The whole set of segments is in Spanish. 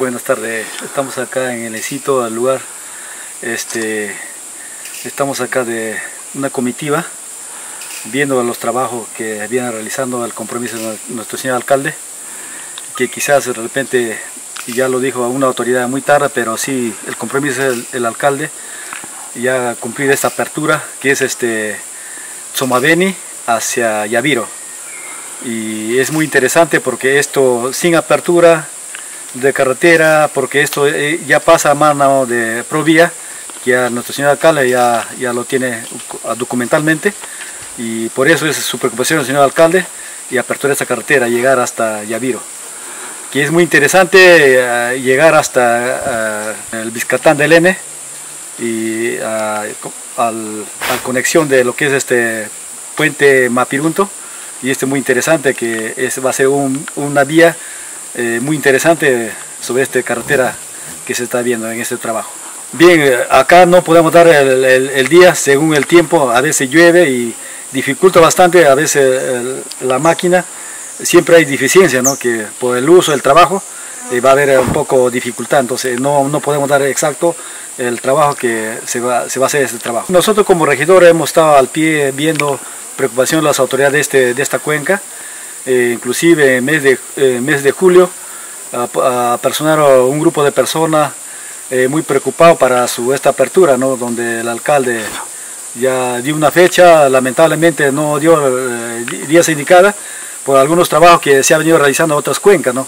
Buenas tardes, estamos acá en el Esito, al lugar, este, estamos acá de una comitiva, viendo los trabajos que viene realizando el compromiso de nuestro señor alcalde, que quizás de repente, ya lo dijo a una autoridad muy tarde, pero sí, el compromiso del alcalde, ya cumplir esta apertura, que es este Somaveni hacia Yaviro. Y es muy interesante porque esto sin apertura de carretera, porque esto eh, ya pasa a mano de Provía, que nuestro señor alcalde ya, ya lo tiene documentalmente, y por eso es su preocupación señor alcalde, y apertura esta carretera, llegar hasta Yaviro. Que es muy interesante eh, llegar hasta eh, el Biscatán del N y a, la conexión de lo que es este puente Mapirunto, y este muy interesante que es, va a ser una vía eh, muy interesante sobre esta carretera que se está viendo en este trabajo. Bien, eh, acá no podemos dar el, día según el tiempo, a veces llueve y dificulta bastante, a veces la máquina, siempre hay deficiencia, ¿no? que por el uso del trabajo eh, va a haber un poco dificultad, entonces no, no podemos dar exacto el trabajo que se va, se va a hacer este trabajo. Nosotros como regidores hemos estado al pie viendo preocupación de las autoridades de, este, de esta cuenca, eh, inclusive en mes de, eh, mes de julio, a, un grupo de personas eh, muy preocupado para su, esta apertura, ¿no? donde el alcalde ya dio una fecha, lamentablemente no dio días indicada por algunos trabajos que se han venido realizando en otras cuencas, ¿no?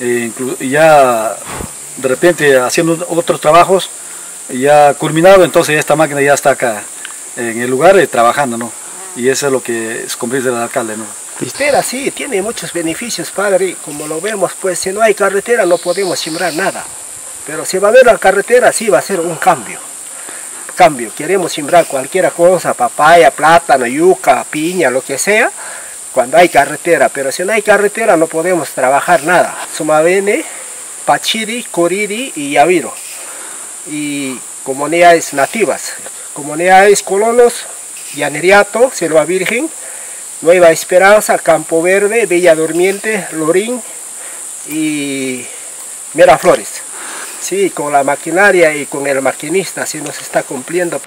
y ya de repente haciendo otros trabajos ya culminado, entonces esta máquina ya está acá en el lugar trabajando, ¿no? Y eso es lo que es cumplir del alcalde, ¿no? Sí, tiene muchos beneficios, padre. Como lo vemos, pues si no hay carretera no podemos sembrar nada. Pero si va a haber la carretera, sí va a ser un cambio. Cambio, queremos sembrar cualquier cosa, papaya, plátano, yuca, piña, lo que sea, cuando hay carretera. Pero si no hay carretera no podemos trabajar nada. Sumavene, Pachiri, Coriri y Yaviro. Y comunidades nativas. Comunidades colonos, Llaneriato, Selva Virgen, Nueva Esperanza, Campo Verde, Bella Durmiente, Lorín y Miraflores. Sí, con la maquinaria y con el maquinista, sí nos está cumpliendo.